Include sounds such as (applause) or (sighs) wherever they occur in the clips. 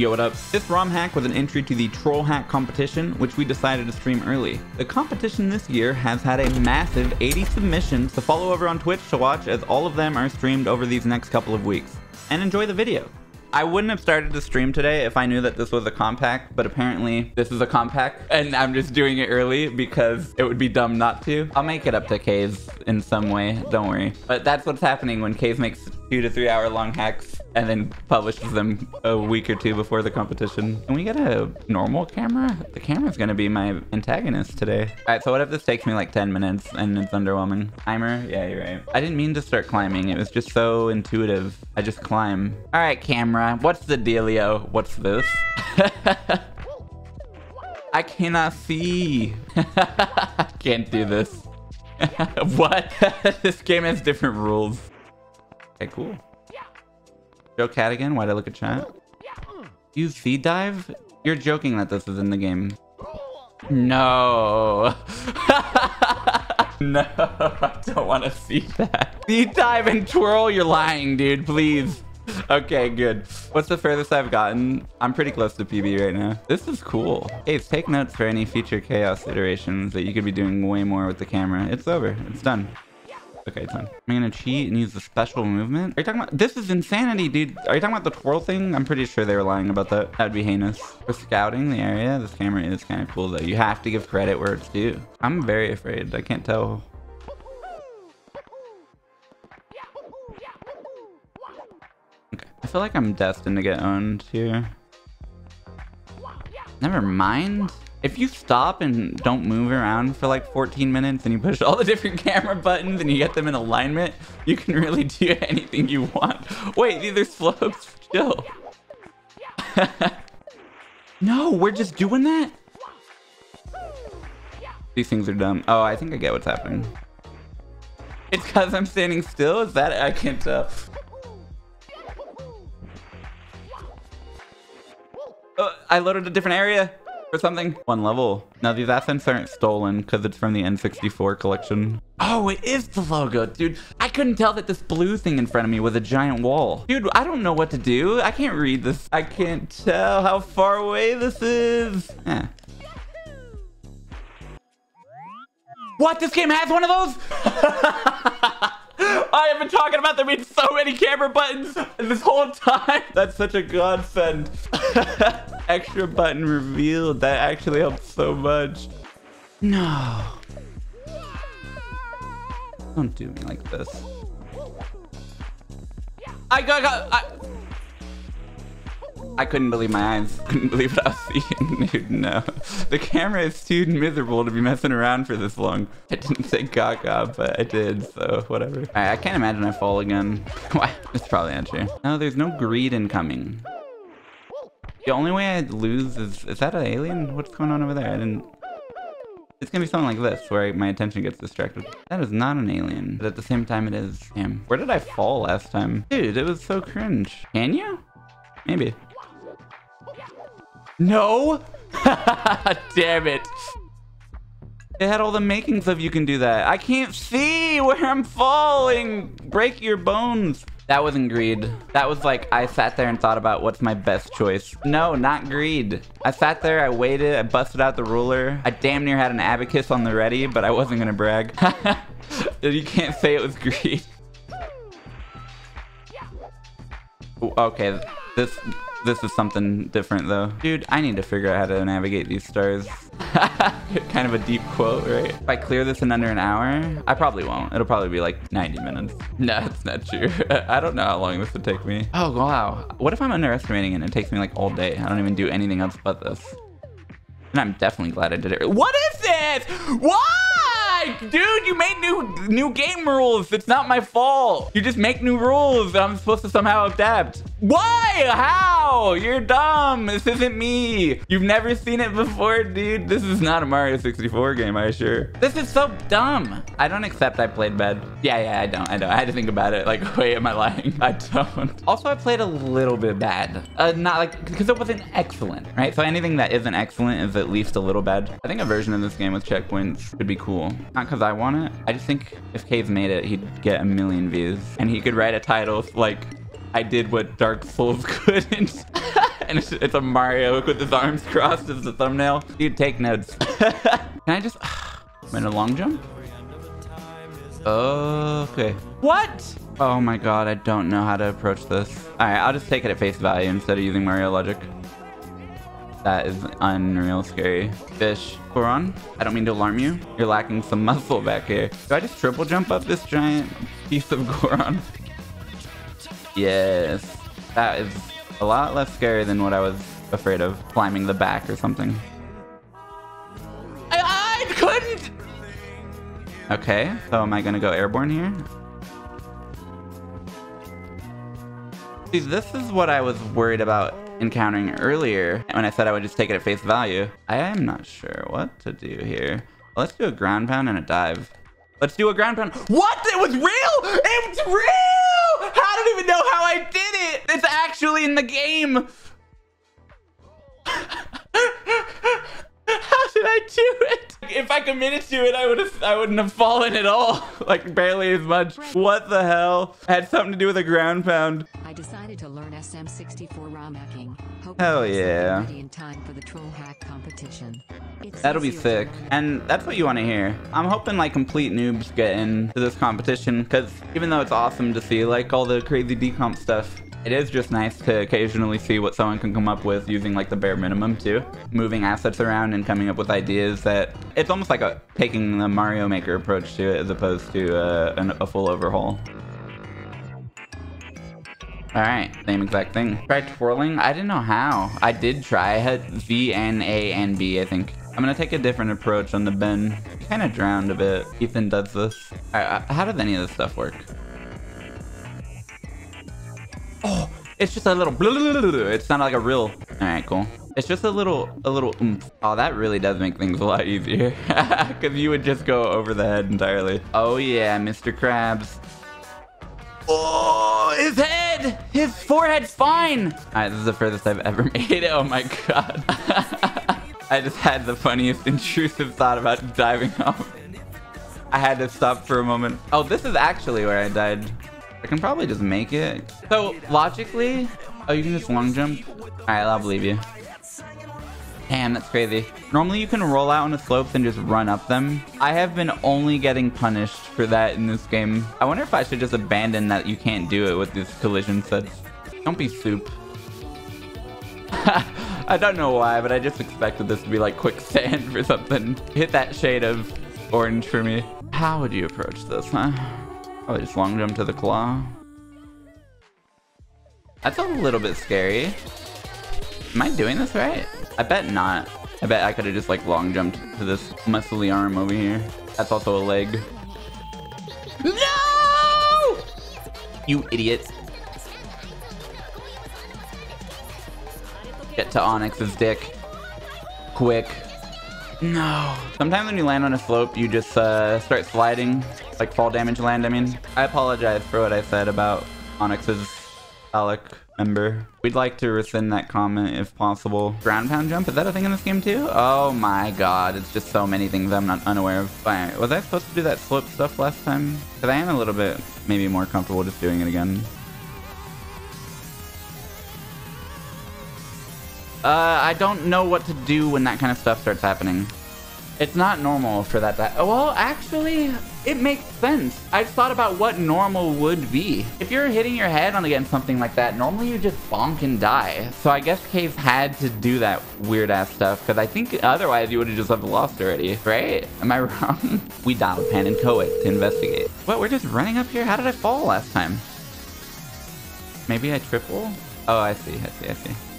Yo, what up? This ROM hack was an entry to the Troll Hack competition, which we decided to stream early. The competition this year has had a massive 80 submissions, so follow over on Twitch to watch as all of them are streamed over these next couple of weeks. And enjoy the video. I wouldn't have started the stream today if I knew that this was a compact, but apparently this is a compact, and I'm just doing it early because it would be dumb not to. I'll make it up to Kaze in some way, don't worry. But that's what's happening when Kaze makes two to three hour long hacks and then publishes them a week or two before the competition. Can we get a normal camera? The camera's gonna be my antagonist today. All right, so what if this takes me like 10 minutes and it's underwhelming? Timer? Yeah, you're right. I didn't mean to start climbing. It was just so intuitive. I just climb. All right, camera. What's the dealio? What's this? (laughs) I cannot see. I (laughs) Can't do this. (laughs) what? this game has different rules. Okay, cool. Joe Cat again? Why'd I look at chat? You feed dive? You're joking that this is in the game. No. (laughs) no, I don't want to see that. Feed dive and twirl? You're lying, dude. Please. Okay, good. What's the furthest I've gotten? I'm pretty close to PB right now. This is cool. Hey, take notes for any future chaos iterations that you could be doing way more with the camera. It's over. It's done. Okay, it's fine. I'm gonna cheat and use the special movement. Are you talking about- This is insanity, dude. Are you talking about the twirl thing? I'm pretty sure they were lying about that. That would be heinous. For scouting the area, this camera is kind of cool though. You have to give credit where it's due. I'm very afraid. I can't tell. Okay. I feel like I'm destined to get owned here. Never mind. If you stop and don't move around for like 14 minutes and you push all the different (laughs) camera buttons and you get them in alignment, you can really do (laughs) anything you want. Wait, these are slopes. Chill. (laughs) no, we're just doing that? These things are dumb. Oh, I think I get what's happening. It's because I'm standing still? Is that I can't tell. Uh, I loaded a different area or something. One level. Now these assets aren't stolen because it's from the N64 collection. Oh, it is the logo, dude. I couldn't tell that this blue thing in front of me was a giant wall. Dude, I don't know what to do. I can't read this. I can't tell how far away this is. Eh. What? This game has one of those? (laughs) I have been talking about there being so many camera buttons this whole time. (laughs) That's such a godsend. (laughs) Extra button revealed. That actually helps so much. No. Don't do me like this. I got, got I, I couldn't believe my eyes. (laughs) Couldn't believe what I was seeing, (laughs) dude. No. The camera is too miserable to be messing around for this long. I didn't say gaga, but I did, so whatever. I, I can't imagine I fall again. (laughs) Why? It's probably not true. No, there's no greed incoming. The only way I'd lose is... Is that an alien? What's going on over there? I didn't... It's gonna be something like this, where my attention gets distracted. That is not an alien, but at the same time it is. Damn. Where did I fall last time? Dude, it was so cringe. Can you? Maybe. No? (laughs) Damn it. It had all the makings of you can do that. I can't see where I'm falling. Break your bones. That wasn't greed. That was like, I sat there and thought about what's my best choice. No, not greed. I sat there, I waited, I busted out the ruler. I damn near had an abacus on the ready, but I wasn't gonna brag. (laughs) you can't say it was greed. Ooh, okay, this this is something different though. Dude, I need to figure out how to navigate these stars. (laughs) kind of a deep quote, right? If I clear this in under an hour, I probably won't. It'll probably be like 90 minutes. (laughs) No, it's not true. (laughs) I don't know how long this would take me. Oh, wow. What if I'm underestimating it and it takes me like all day? I don't even do anything else but this. And I'm definitely glad I did it. What is this? Why? Dude, you made new new game rules. It's not my fault. You just make new rules. I'm supposed to somehow adapt. Why? How? You're dumb. This isn't me. You've never seen it before, dude. This is not a Mario 64 game, I assure. This is so dumb. I don't accept I played bad. Yeah, yeah, I don't. I don't. I had to think about it. Like, (laughs) wait, am I lying? I don't. Also, I played a little bit bad. Uh, not like, because it wasn't excellent, right? So anything that isn't excellent is at least a little bad. I think a version of this game with checkpoints would be cool. Not because I want it. I just think if Kaze made it, he'd get a million views. And he could write a title like, I did what Dark Souls (laughs) couldn't. and it's, it's a Mario with his arms crossed as the thumbnail. Dude, take notes. (laughs) Can I just... I'm in a long jump? Okay. What? Oh my god, I don't know how to approach this. Alright, I'll just take it at face value instead of using Mario logic. That is unreal scary. Fish. Goron, I don't mean to alarm you. You're lacking some muscle back here. Do I just triple jump up this giant piece of Goron? Yes. That is a lot less scary than what I was afraid of. Climbing the back or something. I, I couldn't! Okay, so am I gonna go airborne here? See, this is what I was worried about encountering earlier when I said I would just take it at face value. I am not sure what to do here. Let's do a ground pound and a dive. Let's do a ground pound. What? It was real? It's real! Even know how I did it. It's actually in the game. (laughs) Did I do it? If I committed to it, I would have I wouldn't have fallen at all. (laughs) like barely as much. What the hell? had something to do with a ground pound. I decided to learn SM64 ROM hacking. Hell yeah. In time for the troll hack competition. It's That'll be sick. And that's what you want to hear. I'm hoping like complete noobs get into this competition because even though it's awesome to see like all the crazy decomp stuff, it is just nice to occasionally see what someone can come up with using like the bare minimum too. Moving assets around and coming up with ideas that it's almost like a taking the Mario Maker approach to it as opposed to uh, an, a full overhaul. All right, same exact thing. Try twirling. I didn't know how. I did try. I had V and A and B, I think. I'm gonna take a different approach on the Ben. Kind of drowned a bit. Ethan does this. How does any of this stuff work? Oh, it's just a little. (laughs) It's not like a real. All right, cool. It's just a little, a little. oomph. Oh, that really does make things a lot easier. (laughs) Because you would just go over the head entirely. Oh yeah, Mr. Krabs. Oh, his head! His forehead's fine! Alright, this is the furthest I've ever (laughs) made it. Oh my god. I just had the funniest intrusive thought about diving off. I had to stop for a moment. Oh, this is actually where I died. I can probably just make it. So, logically... Oh, you can just long jump? Alright, I'll believe you. Damn, that's crazy. Normally you can roll out on the slopes and just run up them. I have been only getting punished for that in this game. I wonder if I should just abandon that you can't do it with these collision sets. Don't be soup. (laughs) I don't know why, but I just expected this to be like quicksand (laughs) or something. Hit that shade of orange for me. How would you approach this, huh? Probably just long jump to the claw. That's a little bit scary. Am I doing this right? I bet not. I bet I could have just like long jumped to this muscly arm over here. That's also a leg. No! You idiot. Get to Onix's dick. Quick. No. Sometimes when you land on a slope, you just uh, start sliding. Like fall damage land, I mean. I apologize for what I said about Onix's Alec member. We'd like to rescind that comment if possible. Ground pound jump, is that a thing in this game too? Oh my god, it's just so many things I'm not unaware of. Alright, was I supposed to do that slope stuff last time? Because I am a little bit maybe more comfortable just doing it again. Uh, I don't know what to do when that kind of stuff starts happening. It's not normal for that to Well, actually, it makes sense. I've thought about what normal would be. If you're hitting your head on against something like that, normally you just bonk and die. So I guess Kaze had to do that weird ass stuff because I think otherwise you would have just have lost already, right? Am I (laughs) wrong? we dialed Pan and Coed to investigate. What, we're just running up here? How did I fall last time? Maybe I triple? Oh, I see, I see, I see.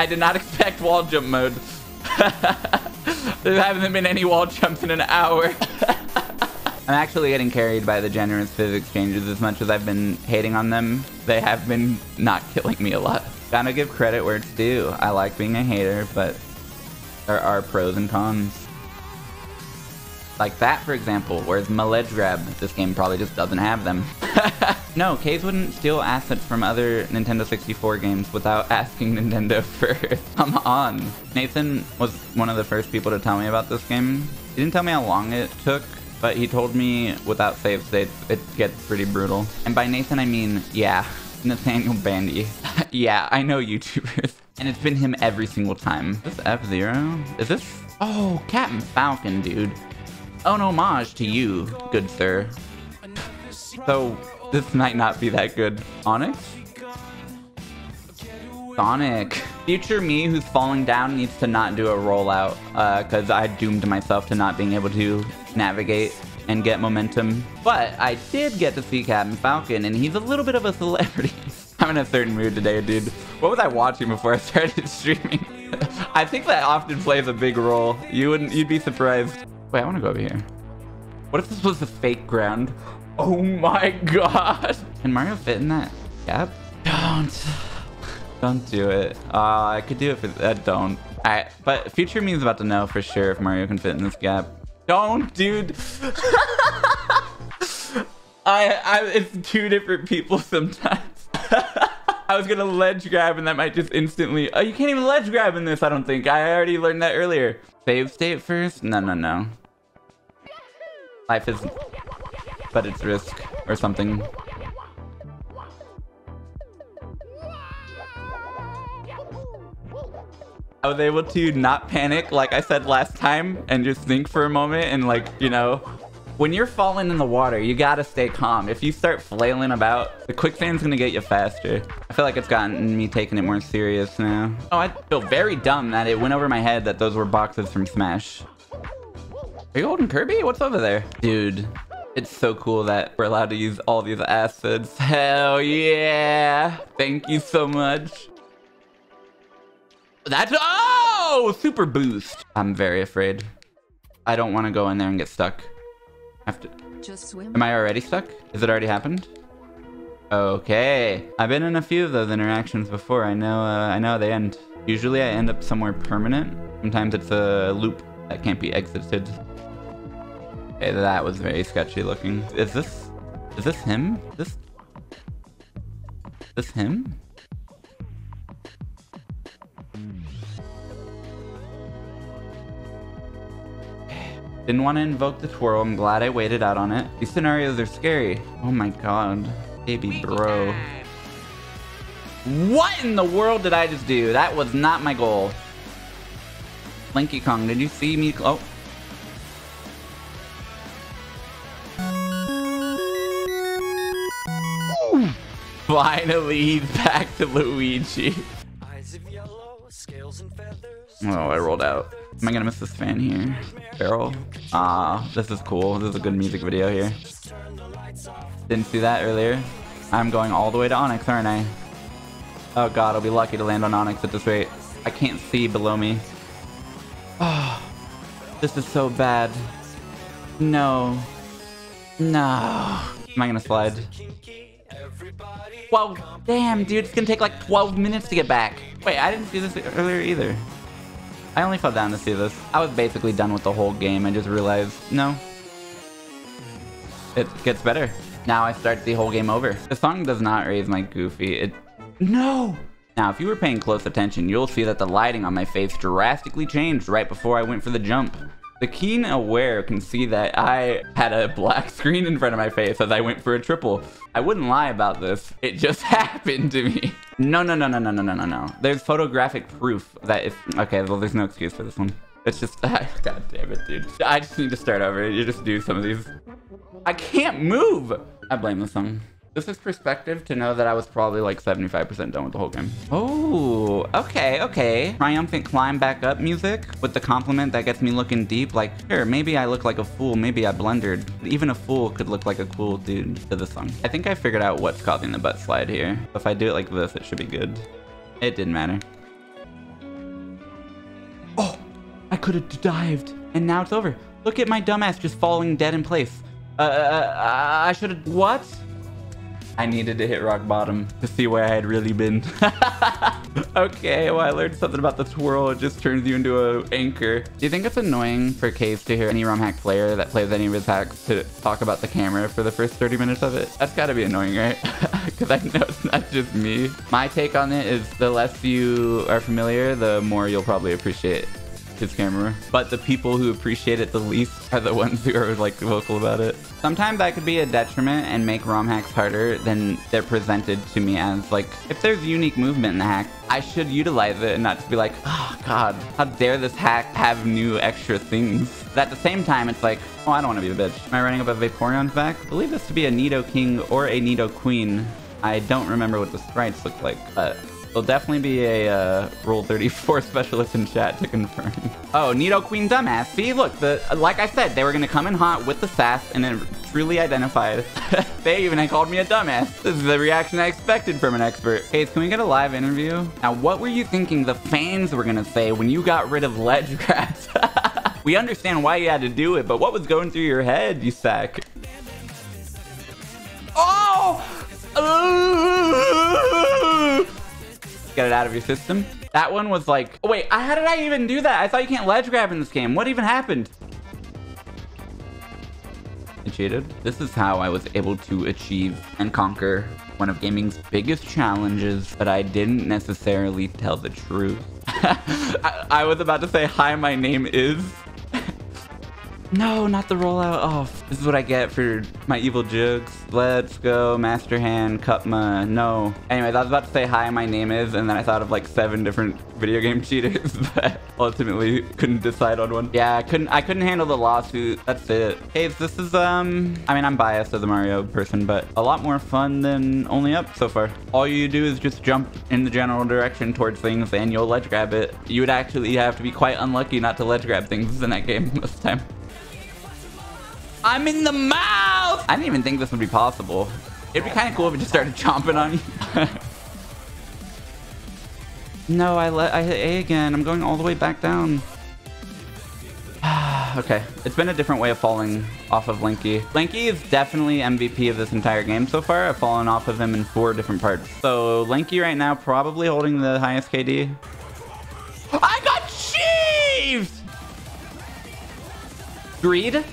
I did not expect wall jump mode. (laughs) there haven't been any wall jumps in an hour. (laughs) I'm actually getting carried by the generous physics changes as much as I've been hating on them. They have been not killing me a lot. Gotta give credit where it's due. I like being a hater, but there are pros and cons. Like that, for example, whereas my ledge grab, this game probably just doesn't have them. (laughs) no, Kaze wouldn't steal assets from other Nintendo 64 games without (laughs) asking Nintendo first. Come on. Nathan was one of the first people to tell me about this game. He didn't tell me how long it took but he told me without save states, it gets pretty brutal. And by Nathan, I mean, yeah, (laughs) Nathaniel Bandy. yeah, I know YouTubers. And it's been him every single time. Is this F-Zero? Is this? Oh, Captain Falcon, dude. An homage to you, good sir. So, this might not be that good. Onix? Sonic. Future me who's falling down needs to not do a rollout because uh, I doomed myself to not being able to navigate and get momentum. But I did get to see Captain Falcon and he's a little bit of a celebrity. (laughs) I'm in a certain mood today, dude. What was I watching before I started (laughs) streaming? (laughs) I think that often plays a big role. You wouldn't, you'd be surprised. Wait, I want to go over here. What if this was a fake ground? Oh my god. Can Mario fit in that gap? Don't. Don't do it. Uh, I could do it for that. Uh, don't. Alright, but future me is about to know for sure if Mario can fit in this gap. Don't, dude. (laughs) I, I, it's two different people sometimes. (laughs) I was gonna ledge grab and that might just instantly. Oh, you can't even ledge grab in this. I don't think. I already learned that earlier. Save state first? No, no, no. Life is, but it's risk or something. I was able to not panic, like I said last time, and just think for a moment and like, you know, when you're falling in the water, you gotta stay calm. If you start flailing about, the quicksand's gonna get you faster. I feel like it's gotten me taking it more serious now. Oh, I feel very dumb that it went over my head that those were boxes from Smash. Are you holding Kirby? What's over there? Dude, it's so cool that we're allowed to use all these acids. Hell yeah! Thank you so much. That's oh super boost. I'm very afraid. I don't want to go in there and get stuck. I have to. Just swim. Am I already stuck? Has it already happened? Okay. I've been in a few of those interactions before. I know. Uh, I know they end. Usually, I end up somewhere permanent. Sometimes it's a loop that can't be exited. Okay, that was very sketchy looking. Is this? Is this him? This? This him? (sighs) Didn't want to invoke the twirl. I'm glad I waited out on it. These scenarios are scary. Oh my god. Baby bro. What in the world did I just do? That was not my goal. Lanky Kong, did you see me? Oh. Finally, back to Luigi. Oh, I rolled out. Am I gonna miss this fan here? Barrel? Ah, this is cool. This is a good music video here. Didn't see that earlier. I'm going all the way to Onix, aren't I? Oh god, I'll be lucky to land on Onix at this rate. I can't see below me. Oh, this is so bad. No. No. Am I gonna slide? Well, damn, dude, it's gonna take like 12 minutes to get back. Wait, I didn't see this earlier either. I only fell down to see this. I was basically done with the whole game and just realized, no. It gets better. Now I start the whole game over. The song does not raise my goofy. It... No! Now, if you were paying close attention, you'll see that the lighting on my face drastically changed right before I went for the jump. The keen aware can see that I had a black (laughs) screen in front of my face as I went for a triple. I wouldn't lie about this. It just (laughs) happened to me. No, no, no, no, no, no, no, no, no. There's photographic proof that if... Okay, well, there's no excuse for this one. It's just... (laughs) God damn it, dude. I just need to start over. You just do some of these. I can't move! I blame the song. This is perspective to know that I was probably like 75% done with the whole game. Oh, okay, okay. Triumphant climb back up music with the compliment that gets me looking deep. Like, sure, maybe I look like a fool. Maybe I blundered. Even a fool could look like a cool dude to the song. I think I figured out what's causing the butt slide here. If I do it like this, it should be good. It didn't matter. Oh, I could have dived and now it's over. Look at my dumbass just falling dead in place. Uh, uh, uh I should have, what? I needed to hit rock bottom to see where I had really been. (laughs) okay, well, I learned something about the twirl. It just turns you into an anchor. Do you think it's annoying for Kaze to hear any ROM hack player that plays any of his hacks to talk about the camera for the first 30 minutes of it? That's gotta be annoying, right? (laughs) Because I know it's not just me. My take on it is the less you are familiar, the more you'll probably appreciate his camera. But the people who appreciate it the least are the ones who are like vocal about it. Sometimes that could be a detriment and make ROM hacks harder than they're presented to me as. Like, if there's unique movement in the hack, I should utilize it and not just be like, oh god, how dare this hack have new extra things. But at the same time, it's like, oh, I don't want to be a bitch. Am I running up a Vaporeon's back? I believe this to be a Nidoking or a Nidoqueen. I don't remember what the sprites look like, but There'll definitely be a uh, Rule 34 (laughs) specialist in chat to confirm. Oh, Nidoqueen dumbass. See, look, the like I said, they were gonna come in hot with the sass and then truly identified. (laughs) they even called me a dumbass. This is the reaction I expected from an expert. Hey, can we get a live interview? Now, what were you thinking the fans were gonna say when you got rid of ledge grass? (laughs) we understand why you had to do it, but what was going through your head, you sack? Oh! Get it out of your system. That one was like, oh, wait, how did I even do that? I thought you can't ledge grab in this game. What even happened? I cheated. This is how I was able to achieve and conquer one of gaming's biggest challenges, but I didn't necessarily tell the truth. (laughs) I, I was about to say, hi, my name is, no, not the rollout off. This is what I get for my evil jokes. Let's go, Master Hand, Cutma. No. Anyways, I was about to say hi, my name is, and then I thought of like seven different video game (laughs) cheaters, but ultimately couldn't decide on one. Yeah, I couldn't I couldn't handle the lawsuit. That's it. Hey, this is um I mean I'm biased as a Mario person, but a lot more fun than only up so far. All you do is just jump in the general direction towards things and you'll ledge grab it. You would actually have to be quite unlucky not to ledge grab things in that game (laughs) most of the time. I'm in the mouth! I didn't even think this would be possible. It'd be kind of cool if it just started chomping on you. (laughs) no, I let I hit A again. I'm going all the way back down. (sighs) okay, it's been a different way of falling off of Lanky. Lanky is definitely MVP of this entire game so far. I've fallen off of him in four different parts. So Lanky right now probably holding the highest KD. (gasps) I got cheesed! Greed?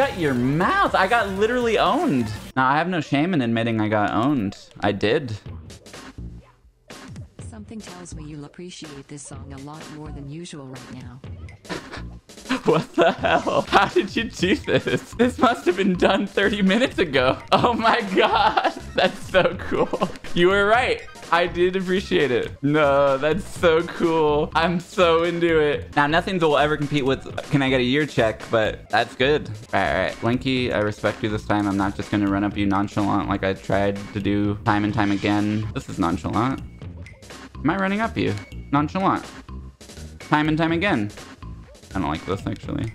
Shut your mouth. I got literally owned. Now, I have no shame in admitting I got owned. I did. Something tells me you'll appreciate this song a lot more than usual right now. (laughs) what the hell? How did you do this? This must have been done 30 minutes ago. Oh my god. (laughs) That's so cool. You were right. I did appreciate it. No, that's so cool. I'm so into it. Now, nothing will ever compete with can I get a year check, but that's good. All right, all right. I respect you this time. I'm not just going to run up you nonchalant like I tried to do time and time again. This is nonchalant. Am I running up you? Nonchalant. Time and time again. I don't like this, actually.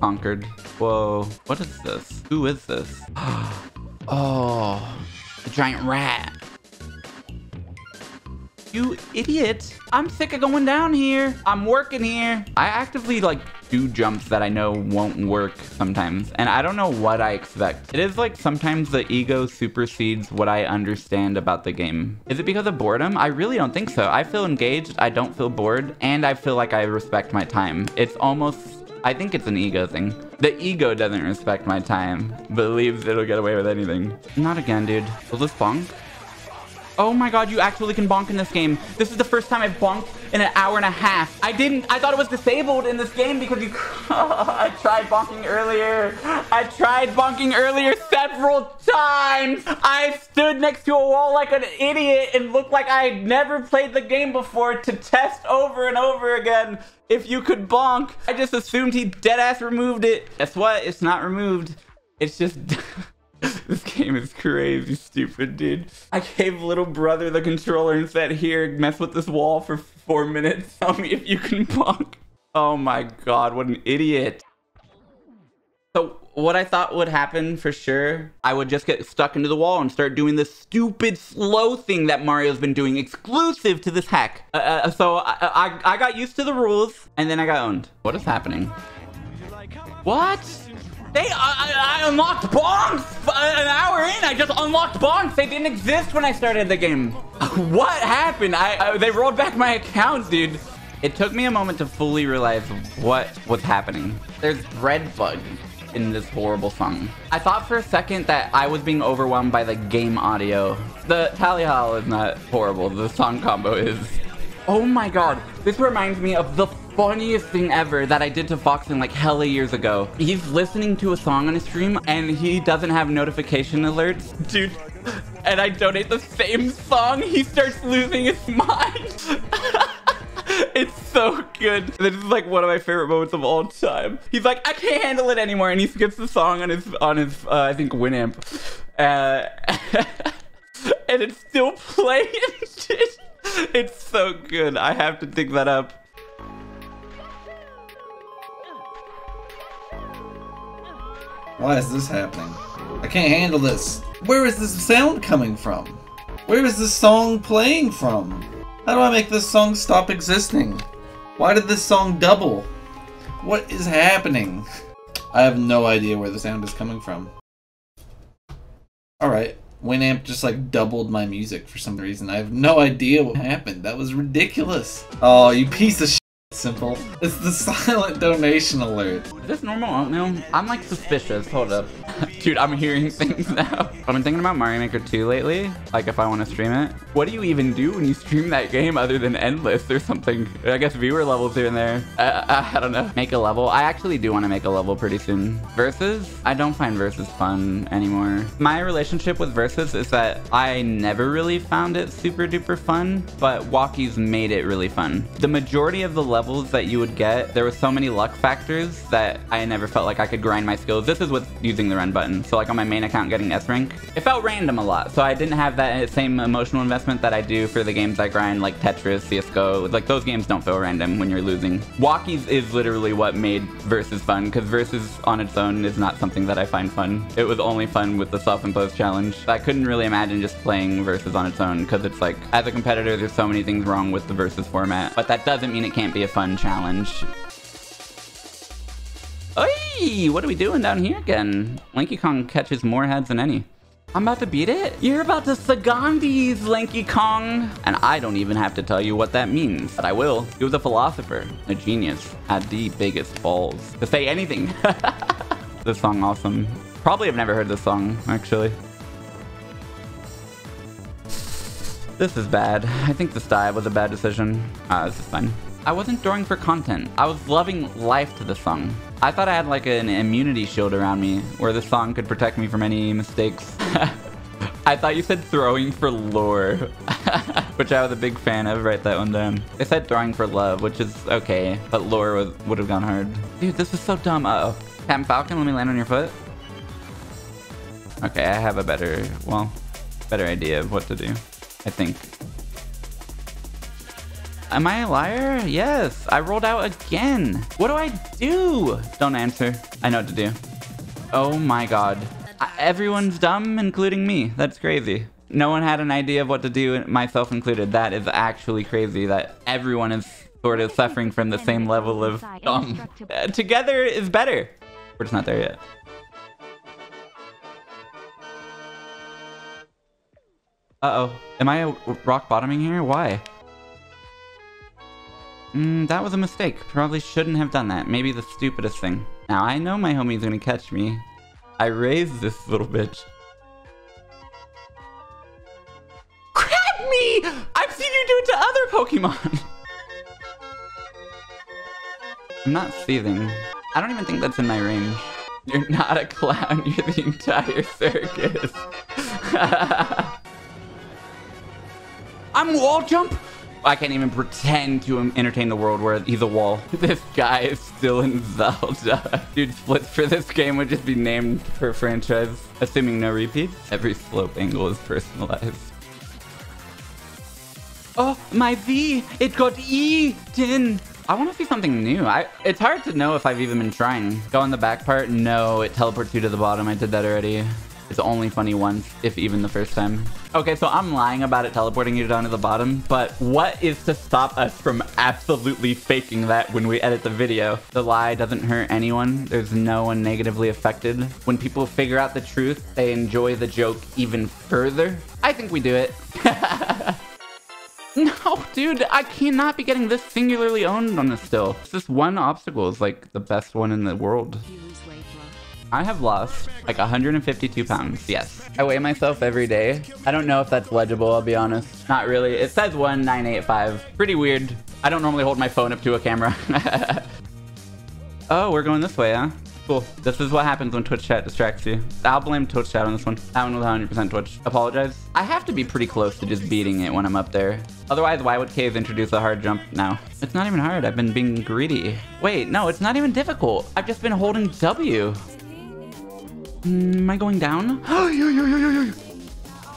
Conquered. Whoa. What is this? Who is this? (gasps) oh, a giant rat. You idiot. I'm sick of going down here. I'm working here. I actively like do jumps that I know won't work sometimes. And I don't know what I expect. It is like sometimes the ego supersedes what I understand about the game. Is it because of boredom? I really don't think so. I feel engaged. I don't feel bored. And I feel like I respect my time. It's almost I think it's an ego thing. The ego doesn't respect my time, believes it'll get away with anything. Not again, dude. Will this bonk? Oh my god, you actually can bonk in this game. This is the first time I've bonked in an hour and a half. I didn't, I thought it was disabled in this game because you, (laughs) I tried bonking earlier. I tried bonking earlier several times. I stood next to a wall like an idiot and looked like I had never played the game before to test over and over again if you could bonk. I just assumed he deadass removed it. Guess what? It's not removed. It's just... (laughs) this game is crazy stupid, dude. I gave little brother the controller and said, here, mess with this wall for four minutes. (laughs) Tell me if you can bonk. Oh my god, what an idiot. So what I thought would happen for sure, I would just get stuck into the wall and start doing this stupid slow thing that Mario's been doing exclusive to this hack. Uh, uh, so I, I, I got used to the rules and then I got owned. What is happening? What? They, I, I unlocked bonks uh, an hour in. I just unlocked bonks. They didn't exist when I started the game. (laughs) what happened? I, I, they rolled back my accounts, dude. It took me a moment to fully realize what was happening. There's bread bug. in this horrible song. I thought for a second that I was being overwhelmed by the game audio. The Tally Hall is not horrible. The song combo is. Oh my god. This reminds me of the funniest thing ever that I did to Foxen like hella years ago. He's listening to a song on his stream and he doesn't have notification alerts. Dude, and I donate the same song, he starts losing his mind. (laughs) it's so good. This is like one of my favorite moments of all time. He's like, I can't handle it anymore, and he skips the song on his on his uh, I think Winamp, uh, (laughs) and it's still playing. (laughs) it's so good. I have to dig that up. Why is this happening? I can't handle this. Where is this sound coming from? Where is this song playing from? How do I make this song stop existing? Why did this song double? What is happening? I have no idea where the sound is coming from. Alright, Winamp just like doubled my music for some reason. I have no idea what happened. That was ridiculous. Oh, you piece of shit simple. It's the (laughs) silent donation alert. Is this normal oatmeal? I'm like suspicious. Hold up. (laughs) Dude, I'm hearing things now. I've been thinking about Mario Maker 2 lately. Like if I want to stream it. What do you even do when you stream that game other than endless or something? I guess viewer levels here and there. Uh, I don't know. Make a level. I actually do want to make a level pretty soon. Versus? I don't find Versus fun anymore. My relationship with Versus is that I never really found it super duper fun, but Walkies made it really fun. The majority of the levels levels that you would get, there were so many luck factors that I never felt like I could grind my skills. This is with using the run button. So like on my main account getting S rank, it felt random a lot. So I didn't have that same emotional investment that I do for the games I grind like Tetris, CSGO. Like those games don't feel random when you're losing. Walkies is literally what made Versus fun because Versus on its own is not something that I find fun. It was only fun with the self-imposed challenge. I couldn't really imagine just playing Versus on its own because it's like, as a competitor, there's so many things wrong with the Versus format. But that doesn't mean it can't be a fun challenge. Oi! What are we doing down here again? Lanky Kong catches more heads than any. I'm about to beat it? You're about to Sagandis, Lanky Kong! And I don't even have to tell you what that means, but I will. He was a philosopher, a genius, had the biggest balls to say anything. (laughs) this song awesome. Probably have never heard this song, actually. This is bad. I think this dive was a bad decision. Ah, this is fine. I wasn't throwing for content. I was loving life to the song. I thought I had like an immunity shield around me where the song could protect me from any mistakes. (laughs) I thought you said throwing for lore, (laughs) which I was a big fan of. Write that one down. They said throwing for love, which is okay, but lore was, would have gone hard. Dude, this is so dumb. Uh-oh. Captain Falcon, let me land on your foot. Okay, I have a better, well, better idea of what to do, I think. Am I a liar? Yes, I rolled out again. What do I do? Don't answer. I know what to do. Oh my god. I, everyone's dumb, including me. That's crazy. No one had an idea of what to do, myself included. That is actually crazy that everyone is sort of suffering from the same level of dumb. Uh, together is better. We're just not there yet. Uh-oh. Am I rock bottoming here? Why? Mm, that was a mistake. Probably shouldn't have done that. Maybe the stupidest thing. Now, I know my homie's gonna catch me. I raised this little bitch. Grab me! I've seen you do it to other Pokemon! I'm not seething. I don't even think that's in my range. You're not a clown, (laughs) you're the entire circus. (laughs) I'm wall jump? I can't even pretend to entertain the world where he's a wall. (laughs) This guy is still in Zelda. (laughs) Dude, splits for this game would just be named per franchise, assuming no repeats. Every slope angle is personalized. Oh, my V! It got eaten! I want to see something new. I It's hard to know if I've even been trying. Go on the back part? No, it teleports you to the bottom. I did that already. It's only funny once, if even the first time. Okay, so I'm lying about it teleporting you down to the bottom, but what is to stop us from absolutely faking that when we edit the video? The lie doesn't hurt anyone. There's no one negatively affected. When people figure out the truth, they enjoy the joke even further. I think we do it. (laughs) No, dude, I cannot be getting this singularly owned on this still. This one obstacle is like the best one in the world. I have lost like 152 pounds. Yes. I weigh myself every day. I don't know if that's legible, I'll be honest. Not really. It says 1985. Pretty weird. I don't normally hold my phone up to a camera. (laughs) oh, we're going this way, huh? Cool. This is what happens when Twitch chat distracts you. I'll blame Twitch chat on this one. That one was 100% Twitch. Apologize. I have to be pretty close to just beating it when I'm up there. Otherwise, why would Kaze introduce a hard jump now? It's not even hard. I've been being greedy. Wait, no, it's not even difficult. I've just been holding W. Mm, am I going down? (gasps) (gasps)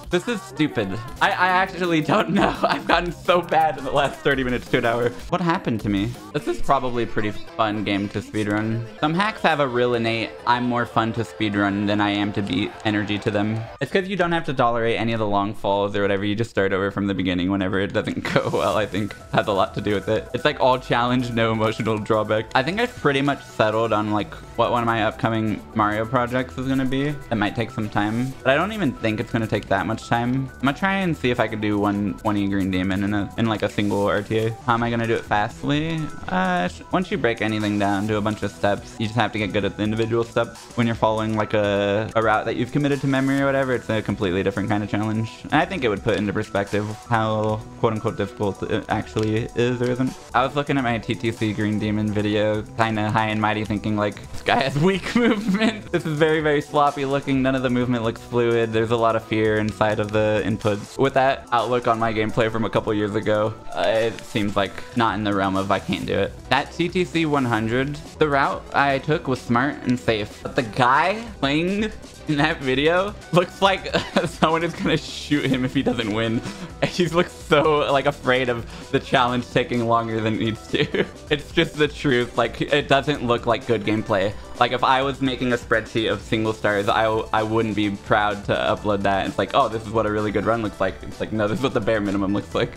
This is stupid. I, I actually don't know. (laughs) I've gotten so bad in the last 30 minutes to an hour. What happened to me? This is probably a pretty fun game to speedrun. Some hacks have a real innate, I'm more fun to speedrun than I am to beat energy to them. It's because you don't have to tolerate any of the long falls or whatever. You just start over from the beginning whenever it doesn't (laughs) go well, I think. Has a lot to do with it. It's like all challenge, no emotional drawback. I think I've pretty much settled on like what one of my upcoming Mario projects is going to be. It might take some time, but I don't even think it's going to take that much time. I'm gonna try and see if I could do 120 Green Demon in, a, in like a single RTA. How am I gonna do it fastly? Uh, once you break anything down to a bunch of steps, you just have to get good at the individual steps. When you're following like a, a route that you've committed to memory or whatever, it's a completely different kind of challenge. And I think it would put into perspective how quote unquote difficult it actually is or isn't. I was looking at my TTC Green Demon video, kind of high and mighty thinking like, this guy has (laughs) weak (laughs) movement. This is very, very sloppy looking. None of the movement looks fluid. There's a lot of fear inside side of the inputs. With that outlook on my gameplay from a couple years ago, uh, it seems like not in the realm of I can't do it. That TTC 100, the route I took was smart and safe. But the guy playing in that video looks like (laughs) someone is gonna shoot him if he doesn't win. He looks so like afraid of the challenge taking longer than it needs to. (laughs) it's just the truth. Like it doesn't look like good gameplay. Like if I was making a spreadsheet of single stars, I, I wouldn't be proud to upload that. It's like, oh, this is what a really good run looks like. It's like, no, this is what the bare minimum looks like.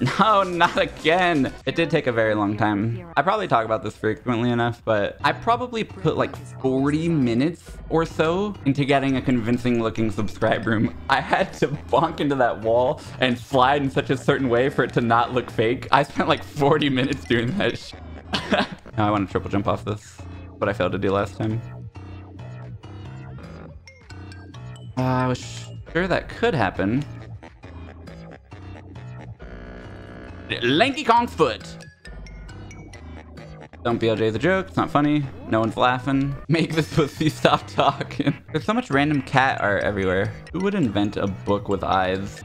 (laughs) No, not again. It did take a very long time. I probably talk about this frequently enough, but I probably put like 40 minutes or so into getting a convincing looking subscribe room. I had to bonk into that wall and slide in such a certain way for it to not look fake. I spent like 40 minutes doing that (laughs) now I want to triple jump off this, what I failed to do last time. Uh, I was sure that could happen. Lanky Kong's foot. Don't BLJ the joke. It's not funny. No one's laughing. (laughs) Make this pussy stop talking. There's so much random cat art everywhere. Who would invent a book with eyes?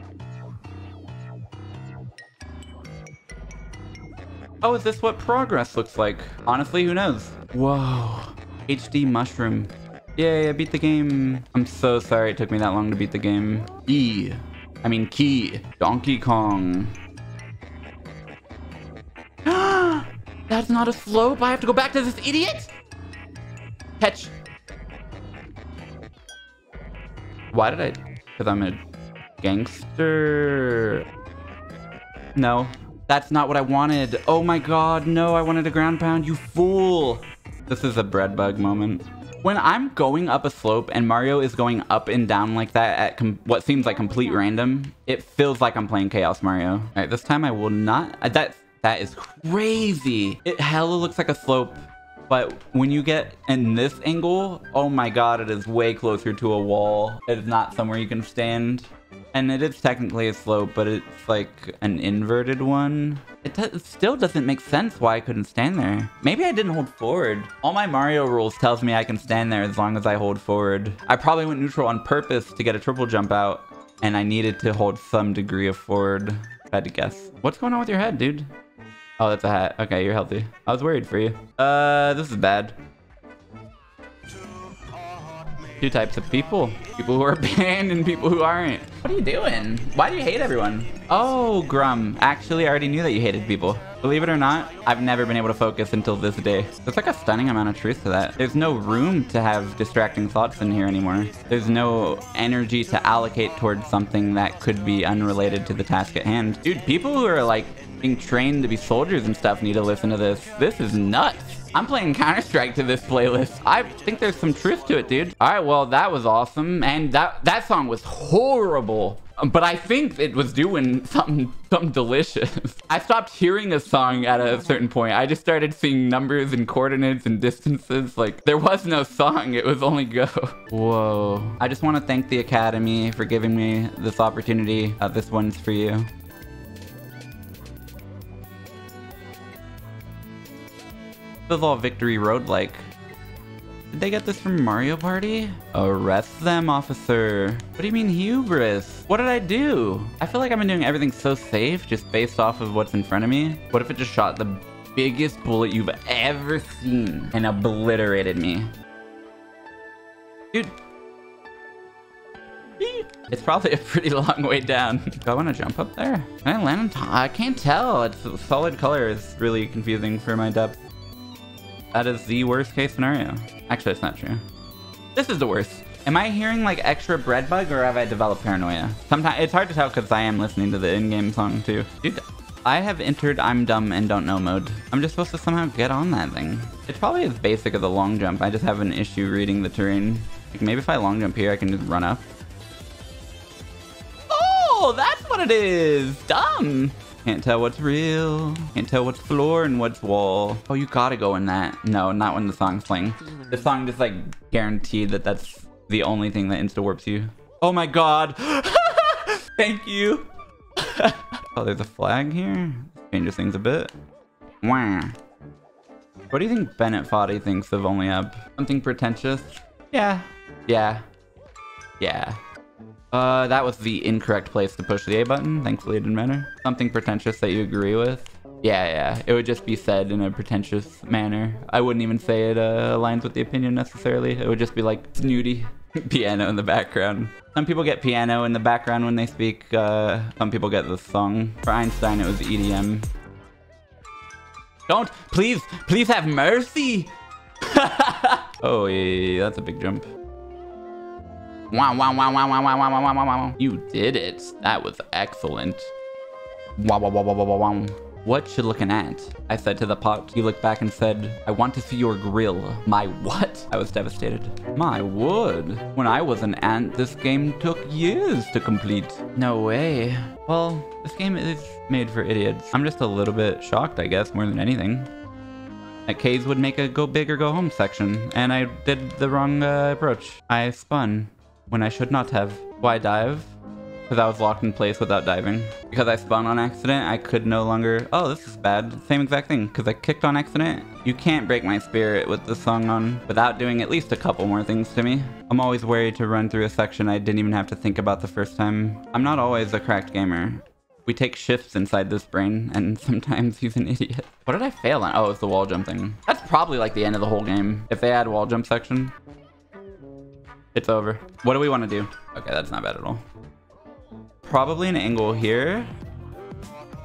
Oh, is this what progress looks like? Honestly, who knows? Whoa. HD mushroom. Yay, I beat the game. I'm so sorry it took me that long to beat the game. E. I mean key. Donkey Kong. That's not a slope. I have to go back to this idiot? Catch. Why did I? Because I'm a gangster. No, that's not what I wanted. Oh my god, no, I wanted a ground pound, you fool. This is a bread bug moment. When I'm going up a slope and Mario is going up and down like that at what seems like complete random, it feels like I'm playing Chaos Mario. All right, this time I will not. Uh, that that is crazy. It hella looks like a slope, but when you get in this angle, oh my god, it is way closer to a wall. It is not somewhere you can stand. And it is technically a slope, but it's like an inverted one. It, it, still doesn't make sense why I couldn't stand there. Maybe I didn't hold forward. All my Mario rules tells me I can stand there as long as I hold forward. I probably went neutral on purpose to get a triple jump out, and I needed to hold some degree of forward. I had to guess. What's going on with your head, dude? Oh, that's a hat. Okay, you're healthy. I was worried for you. Uh, this is bad. Two types of people. People who are (laughs) banned and people who aren't. What are you doing? Why do you hate everyone? Oh, Grum. Actually, I already knew that you hated people. Believe it or not, I've never been able to focus until this day. There's like a stunning amount of truth to that. There's no room to have distracting thoughts in here anymore. There's no energy to allocate towards something that could be unrelated to the task at hand. Dude, people who are like being trained to be soldiers and stuff need to listen to this. This is nuts. I'm playing Counter-Strike to this playlist. I think there's some truth to it, dude. All right, well, that was awesome. And that, that song was horrible. but I think it was doing something something delicious. (laughs) I stopped hearing a song at a certain point. I just started seeing numbers and coordinates and distances. Like there was no song, it was only go. (laughs) Whoa. I just want to thank the Academy for giving me this opportunity. Uh, this one's for you. Is all Victory Road like. Did they get this from Mario Party? Arrest them, officer. What do you mean hubris? What did I do? I feel like I've been doing everything so safe just based off of what's in front of me. What if it just shot the biggest bullet you've ever seen and obliterated me? Dude. (laughs) It's probably a pretty long way down. Do I want to jump up there? Can I land on top? I can't tell. It's solid color is really confusing for my depth. That is the worst case scenario. Actually, it's not true. This is the worst. Am I hearing like extra bread bug or have I developed paranoia? Sometimes it's hard to tell because I am listening to the in-game song too. Dude, I have entered I'm dumb and don't know mode. I'm just supposed to somehow get on that thing. It's probably as basic as a long jump. I just have an issue reading the terrain. Like maybe if I long jump here, I can just run up. Oh, that's what it is. Dumb. Can't tell what's real. Can't tell what's floor and what's wall. Oh, you gotta go in that. No, not when the song's playing. The song just like guaranteed that that's the only thing that insta warps you. Oh my god. (laughs) Thank you. (laughs) oh, there's a flag here. Changes things a bit. Wah. What do you think Bennett Foddy thinks of Only Up? Something pretentious? Yeah. Yeah. Yeah. Uh, that was the incorrect place to push the A button. Thankfully, it didn't matter. Something pretentious that you agree with. Yeah, yeah. It would just be said in a pretentious manner. I wouldn't even say it uh, aligns with the opinion necessarily. It would just be like snooty (laughs) piano in the background. Some people get piano in the background when they speak. Uh, some people get the song. For Einstein, it was EDM. Don't, please, please have mercy. (laughs) oh, yeah, that's a big jump. Wow, wow, wow, wow, wow, wow, wow, wow, wow. You did it. That was excellent. Wow, wow, wow, wow, wow, wow. What you looking at? I said to the pot. He looked back and said, I want to see your grill. My what? I was devastated. My wood. When I was an ant, this game took years to complete. No way. Well, this game is made for idiots. I'm just a little bit shocked, I guess, more than anything. That Kaze would make a go big or go home section, and I did the wrong uh, approach. I spun when I should not have. Why dive? Because I was locked in place without diving. Because I spun on accident, I could no longer... Oh, this is bad. Same exact thing. Because I kicked on accident. You can't break my spirit with the song on without doing at least a couple more things to me. I'm always worried to run through a section I didn't even have to think about the first time. I'm not always a cracked gamer. We take shifts inside this brain, and (laughs) sometimes he's an idiot. What did I fail on? Oh, it's the wall jump thing. That's probably like the end of the whole game. If they add wall jump section, it's over. What do we want to do? Okay, that's not bad at all. Probably an angle here.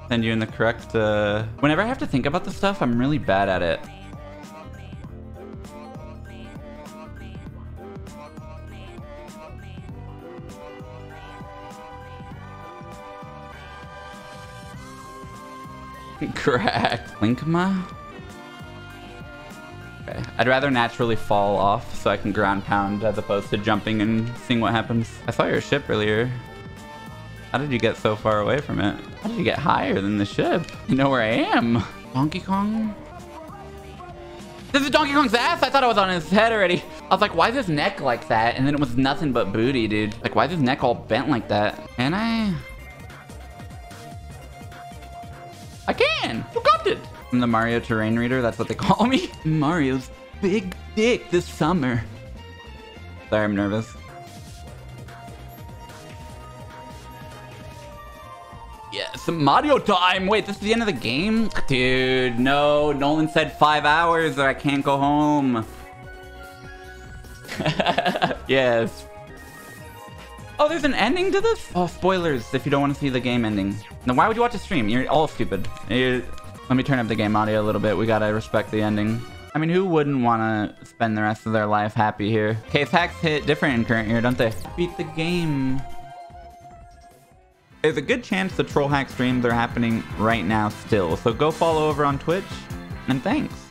Send you in the correct... Uh... Whenever I have to think about the stuff, I'm really bad at it. (laughs) Correct. Linkma? Okay. I'd rather naturally fall off so I can ground pound as opposed to jumping and seeing what happens. I saw your ship earlier. How did you get so far away from it? How did you get higher than the ship? You know where I am. Donkey Kong? This is Donkey Kong's ass? I thought I was on his head already. I was like, why is his neck like that? And then it was nothing but booty, dude. Like, why is his neck all bent like that? Can I? I can! You got it! I'm the Mario terrain reader, that's what they (laughs) call me. Mario's big dick this summer. Sorry, I'm nervous. Yes, Mario time! Wait, this is the end of the game? Dude, no. Nolan said five hours or I can't go home. (laughs) yes. Oh, there's an ending to this? Oh, spoilers if you don't want to see the game ending. Now, why would you watch a stream? You're all stupid. You're... Let me turn up the game audio a little bit. We gotta respect the ending. I mean, who wouldn't want to spend the rest of their life happy here? Kaze hacks hit different in current year, don't they? Beat the game. There's a good chance the troll hack streams are happening right now still, so go follow over on Twitch, and thanks.